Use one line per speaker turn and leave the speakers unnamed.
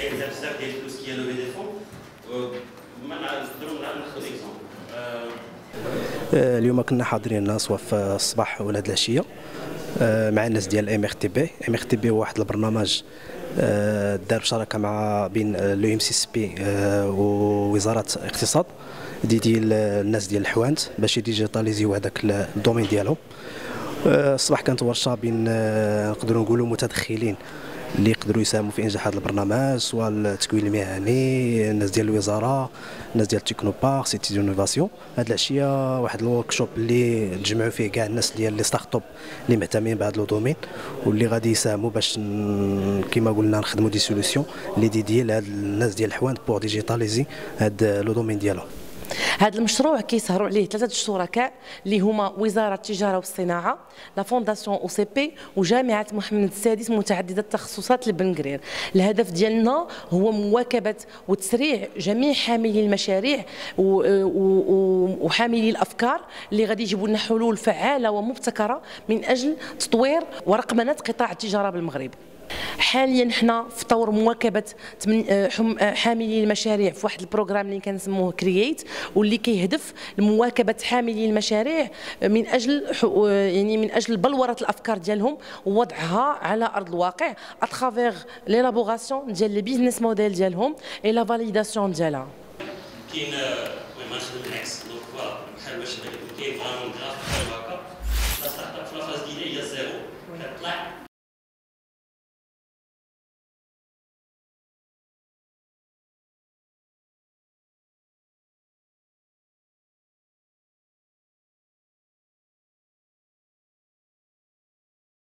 عندها بزاف ديال الفلوس كي lever des fonds ما نقدروا ناخذ exemple
اليوم كنا حاضرين سواء في الصباح ولا العشية. مع الناس ديال ام ار تي بي ام ار تي بي هو واحد البرنامج دار بشراكه مع بين لو ام سي اس بي ووزاره الاقتصاد. دي ديال الناس ديال الحوانت باش يديجيتاليزيو هذاك ال domaine ديالهم. الصباح كانت ورشة بين نقدروا نقولوا متدخلين. اللي يقدروا يساهموا في إنجاح هذا البرنامج سواء التكوين المهني الناس ديال الوزارة الناس ديال Technopark Cité d'innovation هاد العشيه واحد ال workshop اللي تجمعوا فيه كاع الناس ديال les startups اللي مهتمين بهذا le domaine واللي غادي يساهموا باش كما قلنا نخدموا des solutions اللي دي لهاد الناس ديال الحوانت pour digitaliser هاد le domaine ديالهم.
هذا المشروع كيسهروا عليه ثلاثة الشركاء اللي هما وزارة التجارة والصناعة la Fondation OCP وجامعة محمد السادس متعددة التخصصات لبنغرير الهدف ديالنا هو مواكبة وتسريع جميع حاملي المشاريع وحاملي الأفكار اللي غادي يجيبوا لنا حلول فعالة ومبتكرة من أجل تطوير ورقمنه قطاع التجارة بالمغرب. حاليا حنا في طور مواكبة آه، آه، حاملي المشاريع في واحد ال programme اللي كنسموه Create واللي كيهدف لمواكبة حاملي المشاريع من أجل آه، يعني من أجل بلورة الأفكار ديالهم ووضعها على أرض الواقع à travers l'élaboration ديال les business models ديالهم et la validation ديالها.
كاين oui ما نخدم العكس donc بحال واش كاين فالون غاف